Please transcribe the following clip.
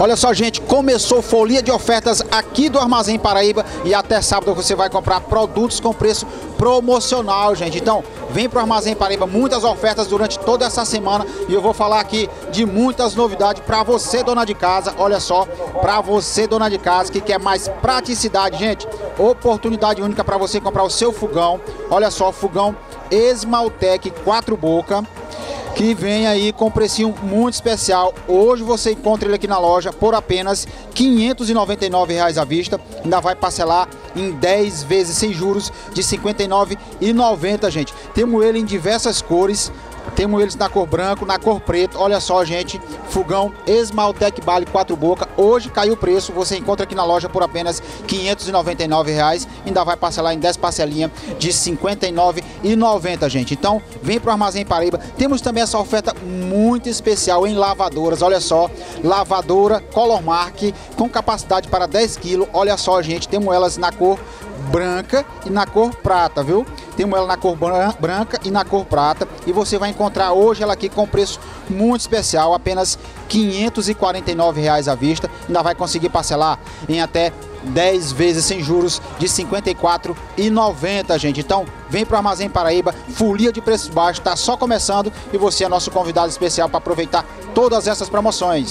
Olha só, gente, começou folia de ofertas aqui do Armazém Paraíba e até sábado você vai comprar produtos com preço promocional, gente. Então, vem pro Armazém Paraíba, muitas ofertas durante toda essa semana e eu vou falar aqui de muitas novidades para você, dona de casa. Olha só, para você, dona de casa, que quer mais praticidade, gente. Oportunidade única para você comprar o seu fogão. Olha só, fogão Esmaltec 4 boca que vem aí com um precinho muito especial. Hoje você encontra ele aqui na loja por apenas 599 reais à vista. Ainda vai parcelar em 10 vezes sem juros de R$ 59,90, gente. Temos ele em diversas cores. Temos eles na cor branco, na cor preto. Olha só, gente. Fogão Esmaltec Bale 4 boca. Hoje caiu o preço. Você encontra aqui na loja por apenas 599 reais. Ainda vai parcelar em 10 parcelinhas de R$ 59,90, gente. Então, vem pro Armazém Paraíba. Temos também essa oferta muito especial em lavadoras. Olha só, lavadora Color Mark com capacidade para 10 kg. Olha só, gente. Temos elas na cor branca e na cor prata, viu? Temos ela na cor branca e na cor prata e você vai encontrar hoje ela aqui com preço muito especial, apenas 549 reais à vista. Ainda vai conseguir parcelar em até 10 vezes sem juros de R$ 54,90, gente. Então, vem para o Armazém Paraíba, folia de preços baixos, está só começando e você é nosso convidado especial para aproveitar todas essas promoções.